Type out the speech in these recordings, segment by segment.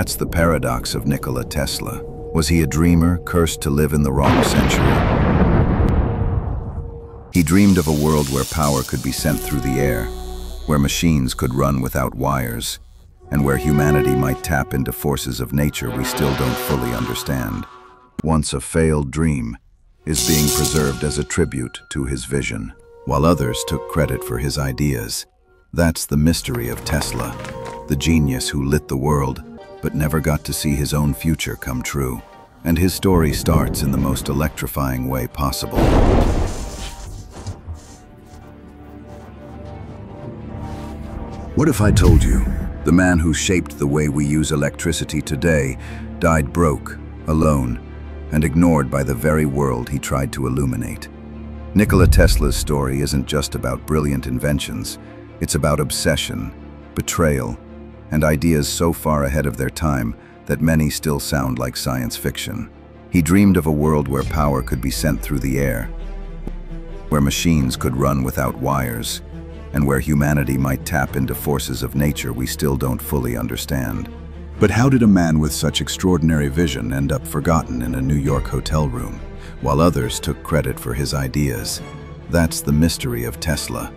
That's the paradox of Nikola Tesla. Was he a dreamer, cursed to live in the wrong century? He dreamed of a world where power could be sent through the air, where machines could run without wires, and where humanity might tap into forces of nature we still don't fully understand. Once a failed dream is being preserved as a tribute to his vision, while others took credit for his ideas. That's the mystery of Tesla, the genius who lit the world but never got to see his own future come true. And his story starts in the most electrifying way possible. What if I told you, the man who shaped the way we use electricity today died broke, alone, and ignored by the very world he tried to illuminate? Nikola Tesla's story isn't just about brilliant inventions, it's about obsession, betrayal, and ideas so far ahead of their time that many still sound like science fiction. He dreamed of a world where power could be sent through the air, where machines could run without wires, and where humanity might tap into forces of nature we still don't fully understand. But how did a man with such extraordinary vision end up forgotten in a New York hotel room, while others took credit for his ideas? That's the mystery of Tesla,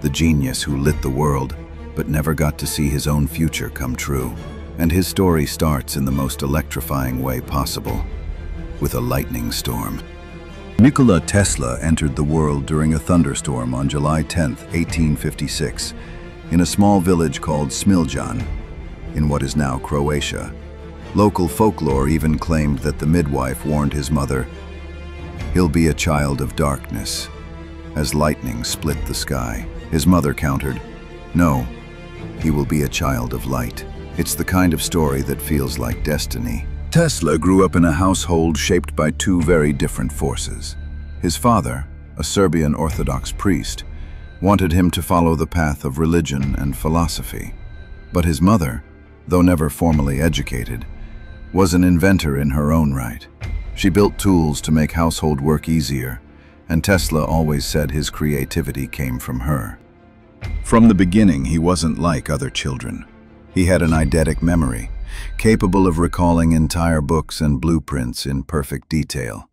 the genius who lit the world but never got to see his own future come true. And his story starts in the most electrifying way possible, with a lightning storm. Nikola Tesla entered the world during a thunderstorm on July 10, 1856, in a small village called Smiljan, in what is now Croatia. Local folklore even claimed that the midwife warned his mother, he'll be a child of darkness, as lightning split the sky. His mother countered, no, he will be a child of light. It's the kind of story that feels like destiny. Tesla grew up in a household shaped by two very different forces. His father, a Serbian Orthodox priest, wanted him to follow the path of religion and philosophy. But his mother, though never formally educated, was an inventor in her own right. She built tools to make household work easier, and Tesla always said his creativity came from her. From the beginning, he wasn't like other children. He had an eidetic memory, capable of recalling entire books and blueprints in perfect detail.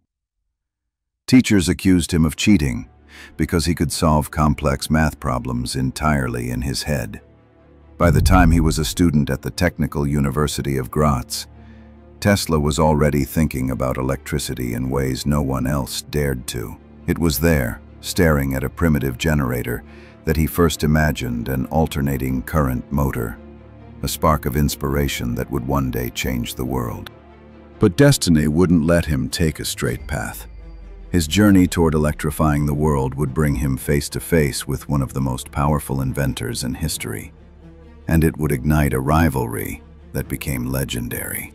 Teachers accused him of cheating because he could solve complex math problems entirely in his head. By the time he was a student at the Technical University of Graz, Tesla was already thinking about electricity in ways no one else dared to. It was there, staring at a primitive generator, that he first imagined an alternating current motor, a spark of inspiration that would one day change the world. But destiny wouldn't let him take a straight path. His journey toward electrifying the world would bring him face to face with one of the most powerful inventors in history, and it would ignite a rivalry that became legendary.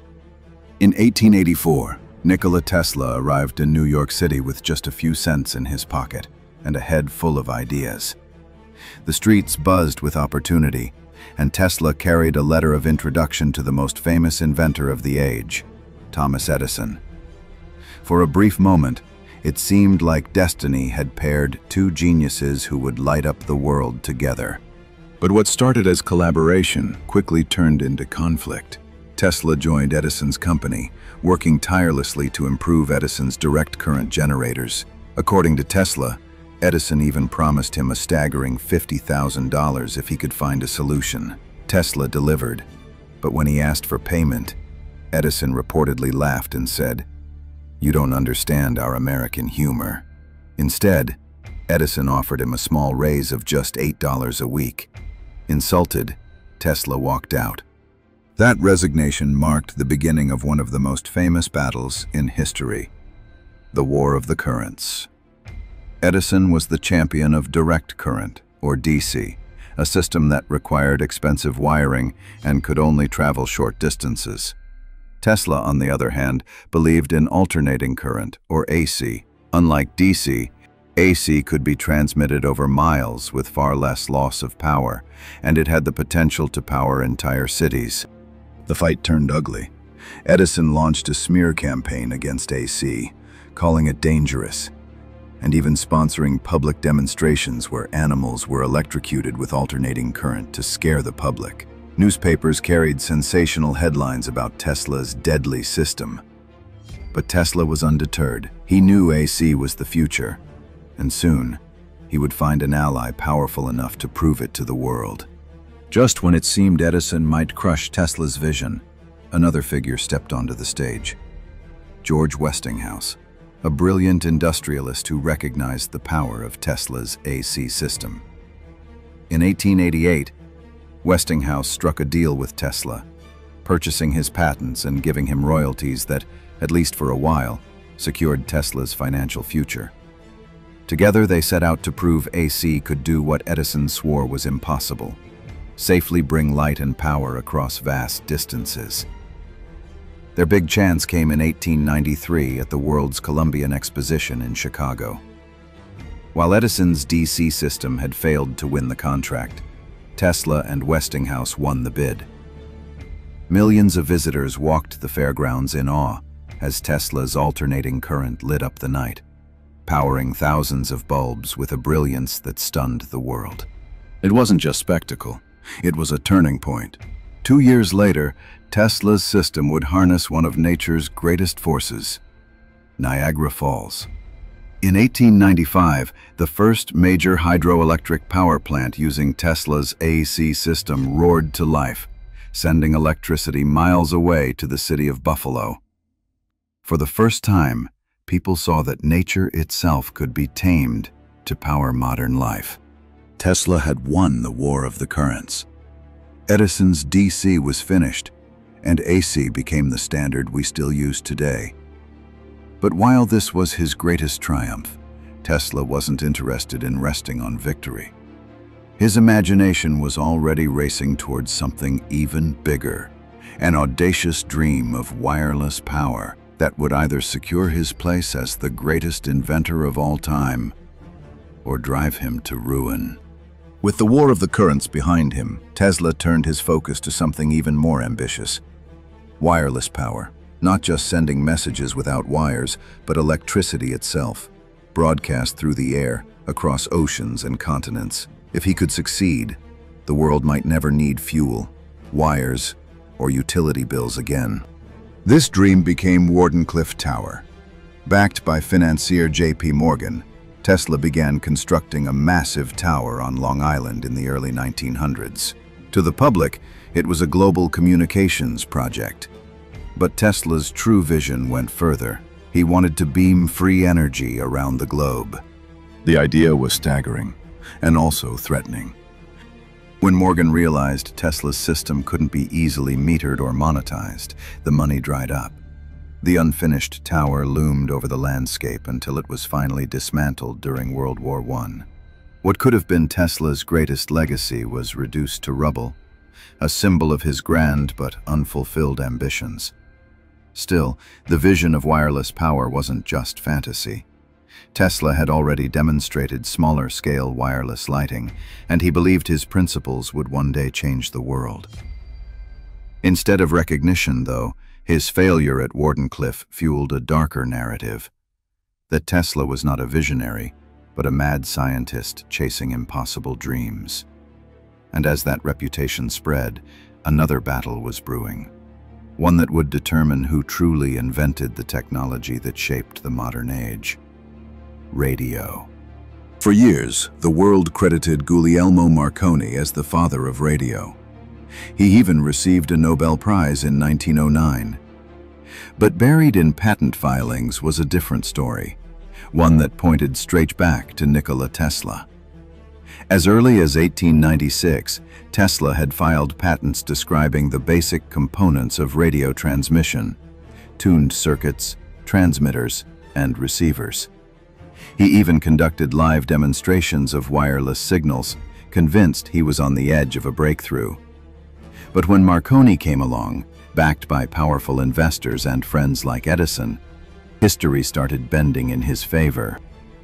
In 1884, Nikola Tesla arrived in New York City with just a few cents in his pocket and a head full of ideas. The streets buzzed with opportunity, and Tesla carried a letter of introduction to the most famous inventor of the age, Thomas Edison. For a brief moment, it seemed like destiny had paired two geniuses who would light up the world together. But what started as collaboration quickly turned into conflict. Tesla joined Edison's company, working tirelessly to improve Edison's direct current generators. According to Tesla, Edison even promised him a staggering $50,000 if he could find a solution. Tesla delivered, but when he asked for payment, Edison reportedly laughed and said, You don't understand our American humor. Instead, Edison offered him a small raise of just $8 a week. Insulted, Tesla walked out. That resignation marked the beginning of one of the most famous battles in history, the War of the Currents. Edison was the champion of direct current, or DC, a system that required expensive wiring and could only travel short distances. Tesla, on the other hand, believed in alternating current, or AC. Unlike DC, AC could be transmitted over miles with far less loss of power, and it had the potential to power entire cities. The fight turned ugly. Edison launched a smear campaign against AC, calling it dangerous and even sponsoring public demonstrations where animals were electrocuted with alternating current to scare the public. Newspapers carried sensational headlines about Tesla's deadly system. But Tesla was undeterred. He knew AC was the future, and soon he would find an ally powerful enough to prove it to the world. Just when it seemed Edison might crush Tesla's vision, another figure stepped onto the stage. George Westinghouse, a brilliant industrialist who recognized the power of Tesla's AC system. In 1888, Westinghouse struck a deal with Tesla, purchasing his patents and giving him royalties that, at least for a while, secured Tesla's financial future. Together, they set out to prove AC could do what Edison swore was impossible – safely bring light and power across vast distances. Their big chance came in 1893 at the World's Columbian Exposition in Chicago. While Edison's DC system had failed to win the contract, Tesla and Westinghouse won the bid. Millions of visitors walked the fairgrounds in awe as Tesla's alternating current lit up the night, powering thousands of bulbs with a brilliance that stunned the world. It wasn't just spectacle. It was a turning point. Two years later, Tesla's system would harness one of nature's greatest forces, Niagara Falls. In 1895, the first major hydroelectric power plant using Tesla's AC system roared to life, sending electricity miles away to the city of Buffalo. For the first time, people saw that nature itself could be tamed to power modern life. Tesla had won the war of the currents. Edison's DC was finished, and AC became the standard we still use today. But while this was his greatest triumph, Tesla wasn't interested in resting on victory. His imagination was already racing towards something even bigger, an audacious dream of wireless power that would either secure his place as the greatest inventor of all time or drive him to ruin. With the war of the currents behind him, Tesla turned his focus to something even more ambitious. Wireless power, not just sending messages without wires, but electricity itself, broadcast through the air, across oceans and continents. If he could succeed, the world might never need fuel, wires, or utility bills again. This dream became Wardenclyffe Tower. Backed by financier J.P. Morgan, Tesla began constructing a massive tower on Long Island in the early 1900s. To the public, it was a global communications project. But Tesla's true vision went further. He wanted to beam free energy around the globe. The idea was staggering, and also threatening. When Morgan realized Tesla's system couldn't be easily metered or monetized, the money dried up. The unfinished tower loomed over the landscape until it was finally dismantled during World War I. What could have been Tesla's greatest legacy was reduced to rubble, a symbol of his grand but unfulfilled ambitions. Still, the vision of wireless power wasn't just fantasy. Tesla had already demonstrated smaller-scale wireless lighting, and he believed his principles would one day change the world. Instead of recognition, though, his failure at Wardenclyffe fueled a darker narrative that Tesla was not a visionary, but a mad scientist chasing impossible dreams. And as that reputation spread, another battle was brewing, one that would determine who truly invented the technology that shaped the modern age. Radio. For years, the world credited Guglielmo Marconi as the father of radio. He even received a Nobel Prize in 1909. But buried in patent filings was a different story, one that pointed straight back to Nikola Tesla. As early as 1896, Tesla had filed patents describing the basic components of radio transmission, tuned circuits, transmitters, and receivers. He even conducted live demonstrations of wireless signals, convinced he was on the edge of a breakthrough. But when Marconi came along, backed by powerful investors and friends like Edison, history started bending in his favor.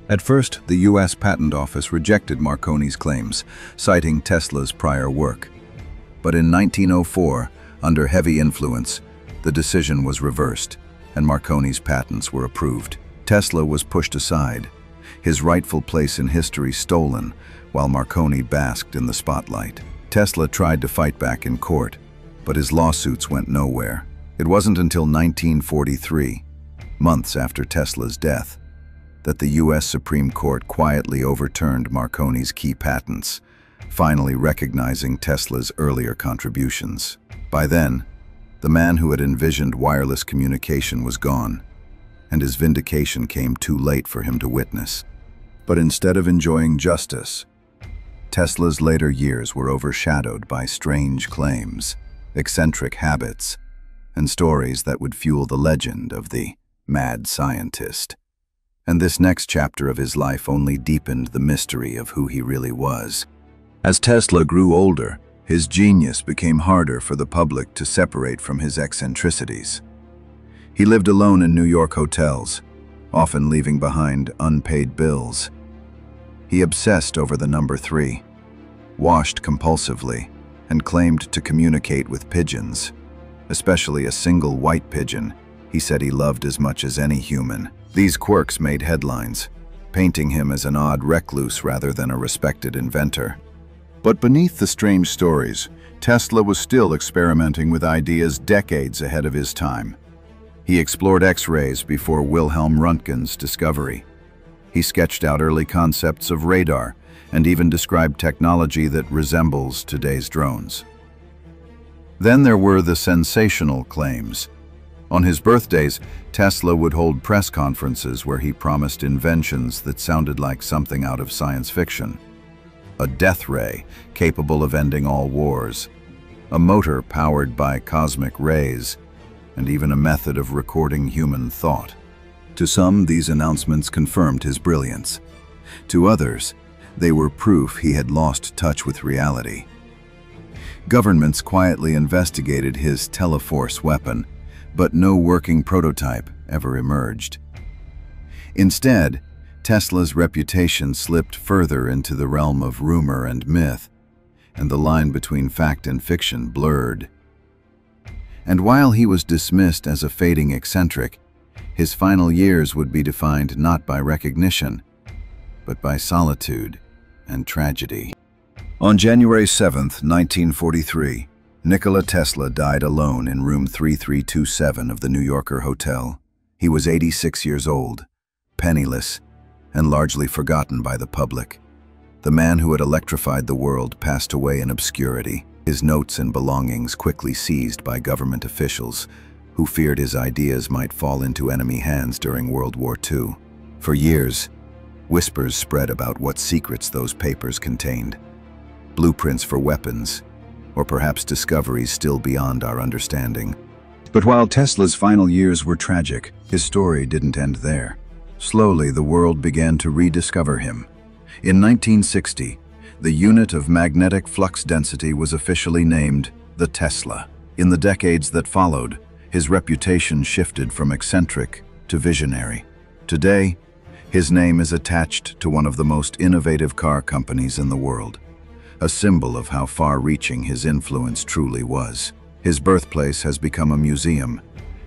At first, the U.S. Patent Office rejected Marconi's claims, citing Tesla's prior work. But in 1904, under heavy influence, the decision was reversed, and Marconi's patents were approved. Tesla was pushed aside, his rightful place in history stolen, while Marconi basked in the spotlight. Tesla tried to fight back in court, but his lawsuits went nowhere. It wasn't until 1943, months after Tesla's death, that the U.S. Supreme Court quietly overturned Marconi's key patents, finally recognizing Tesla's earlier contributions. By then, the man who had envisioned wireless communication was gone, and his vindication came too late for him to witness. But instead of enjoying justice, Tesla's later years were overshadowed by strange claims, eccentric habits, and stories that would fuel the legend of the mad scientist. And this next chapter of his life only deepened the mystery of who he really was. As Tesla grew older, his genius became harder for the public to separate from his eccentricities. He lived alone in New York hotels, often leaving behind unpaid bills. He obsessed over the number three, washed compulsively, and claimed to communicate with pigeons, especially a single white pigeon he said he loved as much as any human. These quirks made headlines, painting him as an odd recluse rather than a respected inventor. But beneath the strange stories, Tesla was still experimenting with ideas decades ahead of his time. He explored X-rays before Wilhelm Röntgen's discovery. He sketched out early concepts of radar and even described technology that resembles today's drones. Then there were the sensational claims. On his birthdays, Tesla would hold press conferences where he promised inventions that sounded like something out of science fiction. A death ray capable of ending all wars, a motor powered by cosmic rays, and even a method of recording human thought. To some, these announcements confirmed his brilliance. To others, they were proof he had lost touch with reality. Governments quietly investigated his Teleforce weapon, but no working prototype ever emerged. Instead, Tesla's reputation slipped further into the realm of rumor and myth, and the line between fact and fiction blurred. And while he was dismissed as a fading eccentric, his final years would be defined not by recognition, but by solitude and tragedy. On January 7, 1943, Nikola Tesla died alone in room 3327 of the New Yorker Hotel. He was 86 years old, penniless, and largely forgotten by the public. The man who had electrified the world passed away in obscurity, his notes and belongings quickly seized by government officials who feared his ideas might fall into enemy hands during World War II. For years, whispers spread about what secrets those papers contained. Blueprints for weapons, or perhaps discoveries still beyond our understanding. But while Tesla's final years were tragic, his story didn't end there. Slowly, the world began to rediscover him. In 1960, the unit of magnetic flux density was officially named the Tesla. In the decades that followed, his reputation shifted from eccentric to visionary. Today, his name is attached to one of the most innovative car companies in the world, a symbol of how far-reaching his influence truly was. His birthplace has become a museum,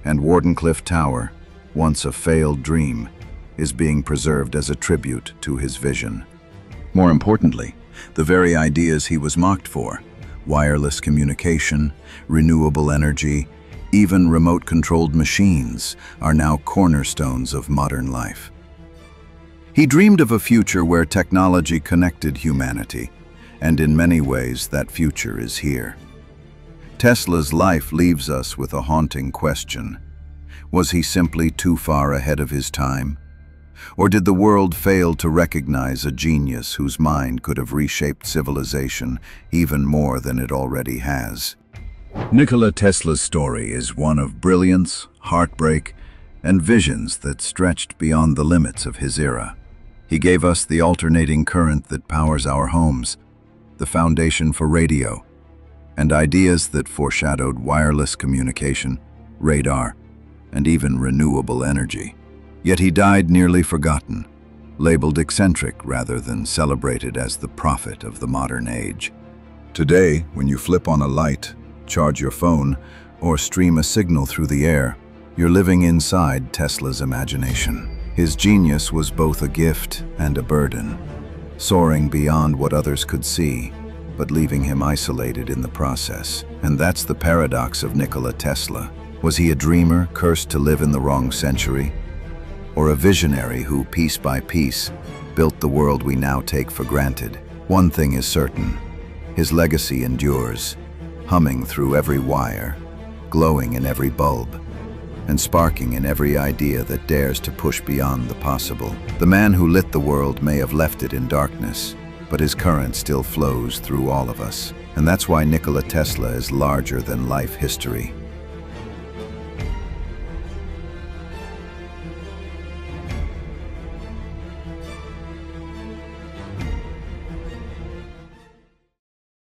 and Wardenclyffe Tower, once a failed dream, is being preserved as a tribute to his vision. More importantly, the very ideas he was mocked for, wireless communication, renewable energy, even remote-controlled machines, are now cornerstones of modern life. He dreamed of a future where technology connected humanity, and in many ways that future is here. Tesla's life leaves us with a haunting question. Was he simply too far ahead of his time? Or did the world fail to recognize a genius whose mind could have reshaped civilization even more than it already has? Nikola Tesla's story is one of brilliance, heartbreak, and visions that stretched beyond the limits of his era. He gave us the alternating current that powers our homes, the foundation for radio, and ideas that foreshadowed wireless communication, radar, and even renewable energy. Yet he died nearly forgotten, labeled eccentric rather than celebrated as the prophet of the modern age. Today, when you flip on a light, charge your phone, or stream a signal through the air, you're living inside Tesla's imagination. His genius was both a gift and a burden, soaring beyond what others could see, but leaving him isolated in the process. And that's the paradox of Nikola Tesla. Was he a dreamer cursed to live in the wrong century? Or a visionary who, piece by piece, built the world we now take for granted? One thing is certain. His legacy endures, humming through every wire, glowing in every bulb, and sparking in every idea that dares to push beyond the possible. The man who lit the world may have left it in darkness, but his current still flows through all of us. And that's why Nikola Tesla is larger than life history.